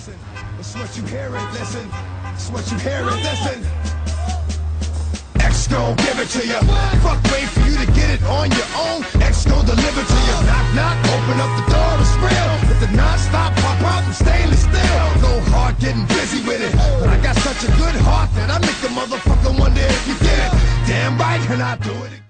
Listen, it's what you hear it, listen. It's what you hear it, listen. X gon' give it to you. Fuck wait for you to get it on your own. X gon' deliver to you. Knock, knock, open up the door, it's real. With the non-stop pop out and stainless steel. Go hard getting busy with it. But I got such a good heart that I make the motherfucker wonder if you did it. Damn right, and I do it again.